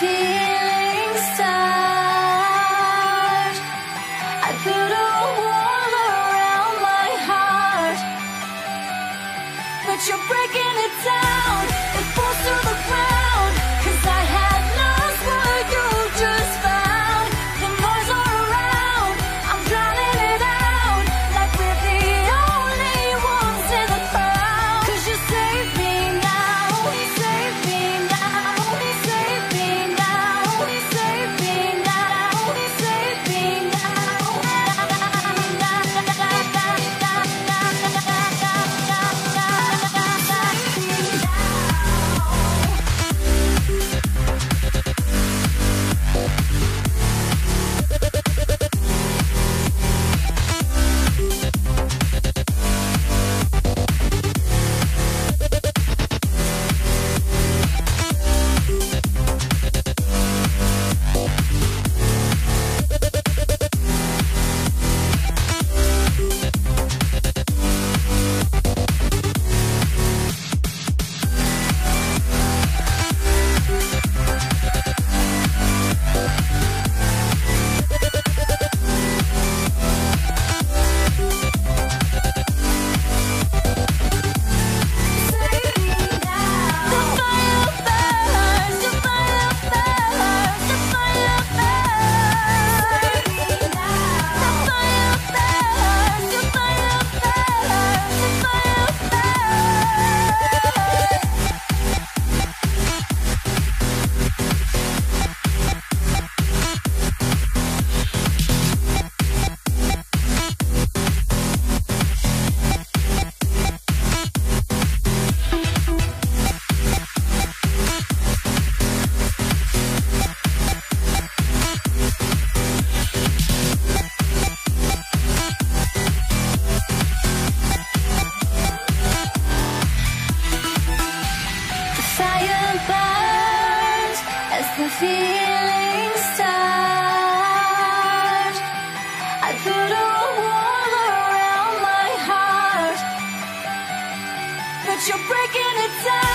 feel feeling. I put a wall around my heart, but you're breaking it down.